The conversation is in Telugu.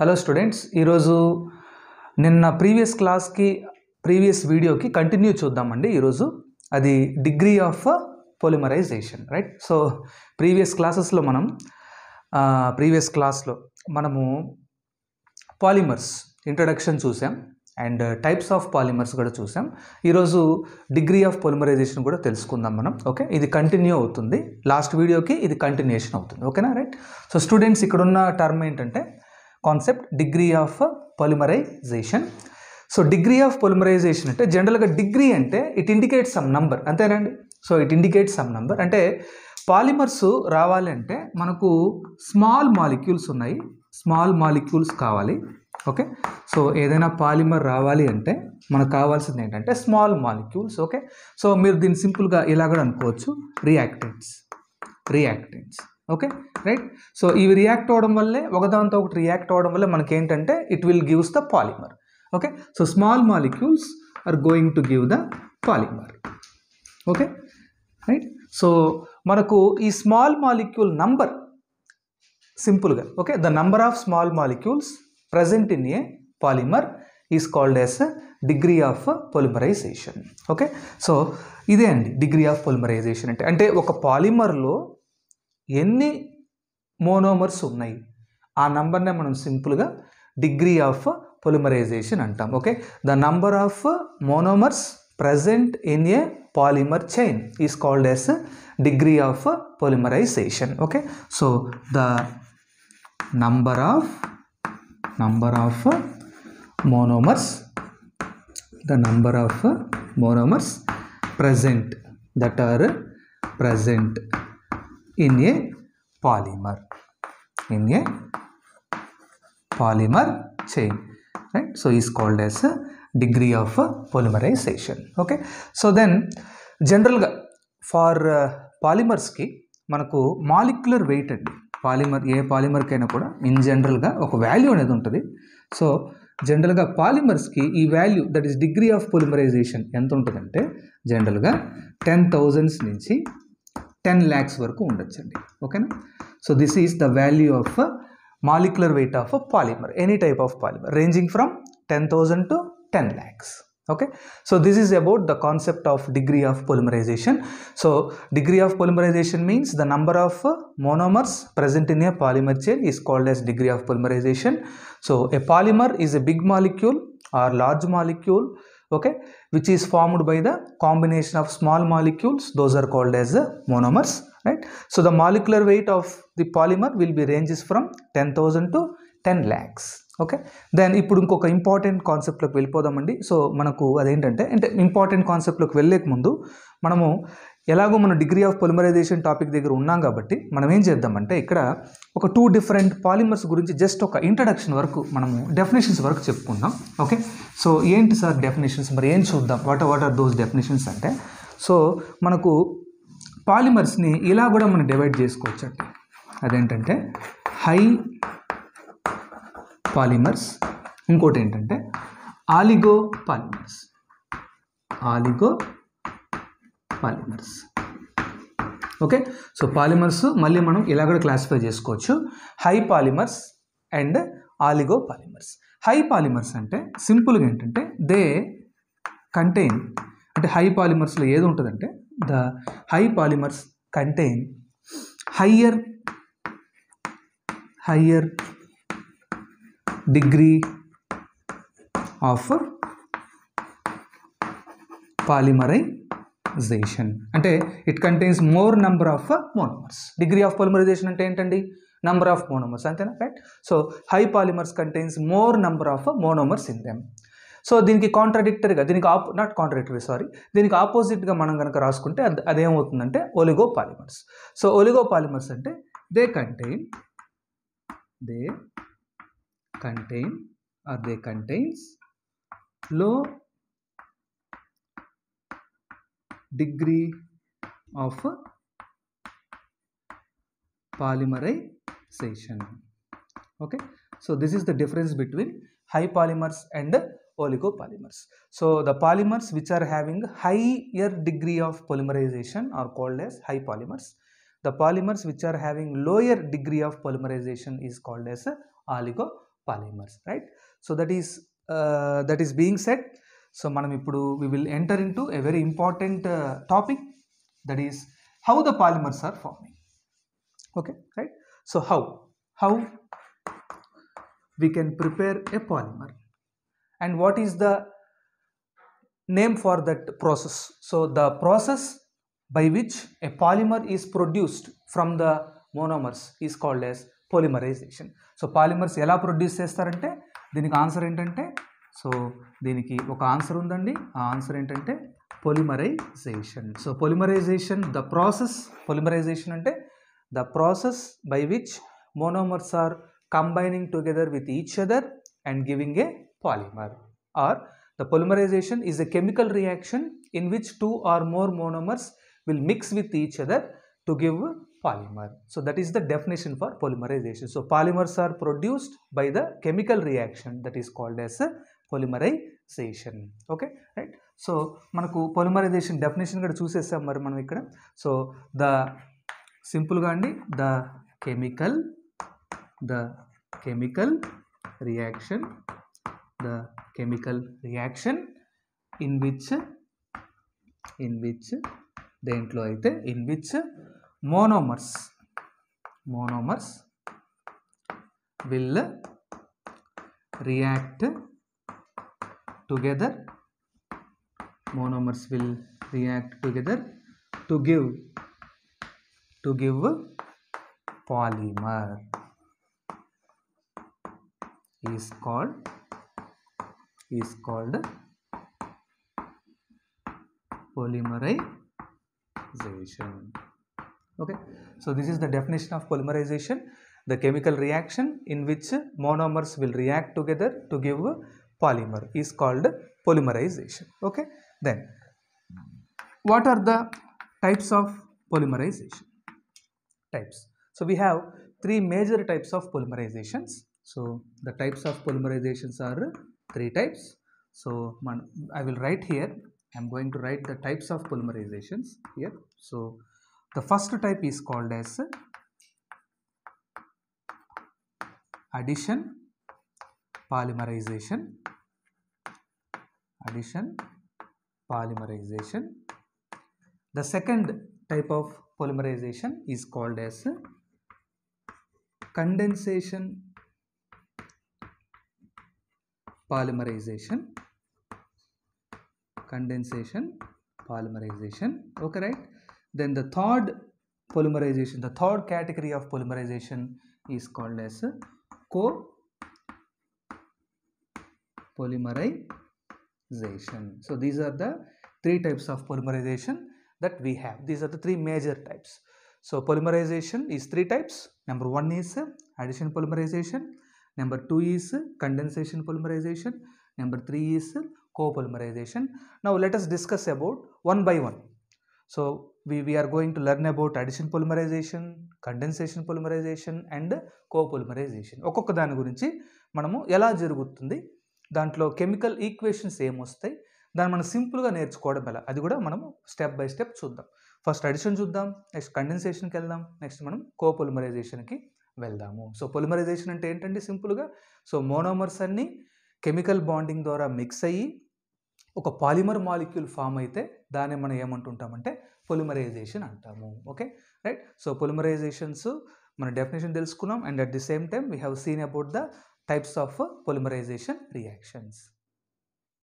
హలో స్టూడెంట్స్ ఈరోజు నిన్న ప్రీవియస్ క్లాస్కి ప్రీవియస్ వీడియోకి కంటిన్యూ చూద్దామండి ఈరోజు. అది degree of polymerisation right? So previous క్లాసెస్లో మనం ప్రీవియస్ క్లాస్లో మనము పాలిమర్స్ ఇంట్రడక్షన్ చూసాం అండ్ టైప్స్ ఆఫ్ పాలిమర్స్ కూడా చూసాం. ఈరోజు డిగ్రీ ఆఫ్ పొలిమరైజేషన్ కూడా తెలుసుకుందాం మనం ఓకే? ఇది కంటిన్యూ అవుతుంది. లాస్ట్ వీడియోకి ఇది కంటిన్యూషన్ అవుతుంది ఓకేనా రైట్? సో స్టూడెంట్స్ ఇక్కడున్న టర్మ్ ఏంటంటే concept degree of polymerisation so degree of polymerisation అంటే జనరల్గా డిగ్రీ అంటే ఇట్ ఇండికేట్స్ సమ్ నంబర్ అంతేనండి? So it indicates some number అంటే పాలిమర్స్ రావాలంటే మనకు స్మాల్ మాలిక్యూల్స్ ఉన్నాయి. స్మాల్ మాలిక్యూల్స్ కావాలి. ఓకే సో ఏదైనా పాలిమర్ రావాలి అంటే మనకు కావాల్సింది ఏంటంటే స్మాల్ మాలిక్యూల్స్ ఓకే సో మీరు దీన్ని సింపుల్గా ఇలా కూడా అనుకోవచ్చు. Reactants reactants okay? Right? So ఇవి రియాక్ట్ అవ్వడం వల్లే ఒకదాంతో ఒకటి రియాక్ట్ అవ్వడం వల్ల మనకేంటంటే it will gives the polymer. Okay? So small molecules are going to give the polymer. Okay? Right? So మనకు ఈ స్మాల్ మాలిక్యూల్ నంబర్ సింపుల్గా okay? The number of small molecules present in a polymer is called as degree of polymerisation. Okay? So ఇదే అండి డిగ్రీ ఆఫ్ పొలిమరైజేషన్ అంటే అంటే ఒక పాలిమర్లో ఎన్ని మోనోమర్స్ ఉన్నాయి? ఆ నంబర్నే మనం సింపుల్గా డిగ్రీ ఆఫ్ పొలిమరైజేషన్ అంటాం okay the number of monomers present in a polymer chain is called as degree of polymerisation okay so the number of number of monomers the number of monomers present that are present in a polymer in a polymer chain right? So is called as a degree of polymerization. Okay? So then జనరల్గా ఫార్ పాలిమర్స్కి మనకు మాలిక్యులర్ వెయిట్ అండి. పాలిమర్ ఏ పాలిమర్కైనా కూడా ఇన్ జనరల్గా ఒక వాల్యూ అనేది ఉంటుంది. సో జనరల్గా పాలిమర్స్కి ఈ value that is degree of polymerization ఎంత ఉంటుందంటే జనరల్గా టెన్ థౌజండ్స్ నుంచి టెన్ ల్యాక్స్ వరకు ఉండొచ్చండి ఓకేనా so this is the value of molecular weight of polymer any type of polymer ranging from ten thousand to ten lakhs okay so this is about the concept of degree of polymerization so degree of polymerization means the number of uh, monomers present in a polymer chain is called as degree of polymerization so a polymer is a big molecule or large molecule okay which is formed by the combination of small molecules those are called as uh, monomers right so the molecular weight of the polymer will be ranges from 10000 to 10 lakhs okay then ఇప్పుడు ఇంకొక ఇంపార్టెంట్ కాన్సెప్ట్లోకి వెళ్ళిపోదామండి సో మనకు అదేంటంటే అంటే ఇంపార్టెంట్ కాన్సెప్ట్లోకి వెళ్ళేక ముందు మనము ఎలాగో మనం డిగ్రీ ఆఫ్ పొలిమరైజేషన్ టాపిక్ దగ్గర ఉన్నాం కాబట్టి మనం ఏం చేద్దామంటే ఇక్కడ ఒక టూ డిఫరెంట్ పాలిమర్స్ గురించి జస్ట్ ఒక ఇంట్రడక్షన్ వరకు మనము డెఫినేషన్స్ వరకు చెప్పుకుందాం. ఓకే? సో ఏంటి సార్ డెఫినేషన్స్? మరి ఏం చూద్దాం? What what are those definitions అంటే? సో మనకు పాలిమర్స్ని ఇలా కూడా మనం డివైడ్ చేసుకోవచ్చు అంటే అదేంటంటే హై పాలిమర్స్ ఇంకోటి ఏంటంటే oligo polymers. Oligo polymers. Okay? So polymers మళ్ళీ మనం ఇలా కూడా క్లాసిఫై చేసుకోవచ్చు. High polymers and oligo polymers. High polymers అంటే సింపుల్గా ఏంటంటే దే కంటైన్ అంటే హై పాలిమర్స్లో ఏది ఉంటుందంటే the high polymers contain higher higher degree of polymerization అంటే it contains more number of monomers degree of polymerization అంటే ఏంటండి? నంబర్ ఆఫ్ మోనోమర్స్ అంతేనా? Right so high polymers contains more number of monomers in them so దీనికి కాంట్రడిక్టరీగా దీనికి ఆప్ నాట్ కాంట్రడిక్టరీ సారీ దీనికి ఆపోజిట్గా మనం కనుక రాసుకుంటే అది అదేమవుతుందంటే oligo polymers so oligo polymers అంటే they contain they contain or they contains low degree of polymerization. Okay? So this is the difference between high polymers and oligopolymers. So the polymers which are having higher degree of polymerization are called as high polymers. The polymers which are having lower degree of polymerization is called as oligo polymers right? So that is uh, that is being said so మనం ఇప్పుడు we will enter into a very important uh, topic that is how the polymers are forming okay right so how how we can prepare a polymer and what is the name for that process so the process by which a polymer is produced from the monomers is called as polymerization so polymers ఎలా ప్రొడ్యూస్ చేస్తారంటే దీనికి ఆన్సర్ ఏంటంటే so దీనికి ఒక ఆన్సర్ ఉందండి. ఆ ఆన్సర్ ఏంటంటే polymerization so polymerization the process polymerization అంటే the process by which monomers are combining together with each other and giving a polymer or the polymerization is a chemical reaction in which two or more monomers will mix with each other to give polymer so that is the definition for polymerization so polymers are produced by the chemical reaction that is called as polymerization okay right so మనకు పొలిమరైజేషన్ డెఫినేషన్ కూడా చూసేస్తాం మరి మనం ఇక్కడ. సో ద సింపుల్గా అండి. The chemical the chemical reaction the chemical reaction in which in which దేంట్లో అయితే in which monomers monomers will react together. Monomers will react together to give to give polymer. Is called is called polymerization. Okay. So this is the definition of polymerization. The chemical reaction in which monomers will react together to give polymer is called polymerization. Okay? Then what are the types of polymerization? Types. So we have three major types of polymerizations. So the types of polymerizations are three types. So i will write here. I'm going to write the types of polymerizations here. So the first type is called as addition polymerization addition polymerization. The second type of polymerization is called as condensation polymerization. Condensation polymerization. Okay right? Then the third polymerization the third category of polymerization is called as co polymerization so these are the three types of polymerization that we have these are the three major types so polymerization is three types number one is addition polymerization number 2 is condensation polymerization number 3 is copolymerization now let us discuss about one by one so we, we are going to learn about addition polymerization condensation polymerization and copolymerization ఒక్కొక్క దాని గురించి మనము ఎలా జరుగుతుంది దాంట్లో కెమికల్ ఈక్వేషన్స్ ఏమొస్తాయి దాన్ని మనం సింపుల్గా నేర్చుకోవడం ఎలా? అది కూడా మనం స్టెప్ బై స్టెప్ చూద్దాం. ఫస్ట్ అడిషన్ చూద్దాం నెక్స్ట్ కండెన్సేషన్కి వెళ్దాం నెక్స్ట్ మనం కోపొలిమరైజేషన్కి వెళ్దాము. సో పొలిమరైజేషన్ అంటే ఏంటంటే సింపుల్గా? సో మోనోమర్స్ అన్నీ కెమికల్ బాండింగ్ ద్వారా మిక్స్ అయ్యి ఒక పాలిమర్ మాలిక్యూల్ ఫామ్ అయితే దాన్ని మనం ఏమంటుంటామంటే పొలిమరైజేషన్ అంటాము. ఓకే? రైట్? సో పొలిమరైజేషన్స్ మన డెఫినేషన్ తెలుసుకున్నాం and at the same time we have seen about the types of polymerization reactions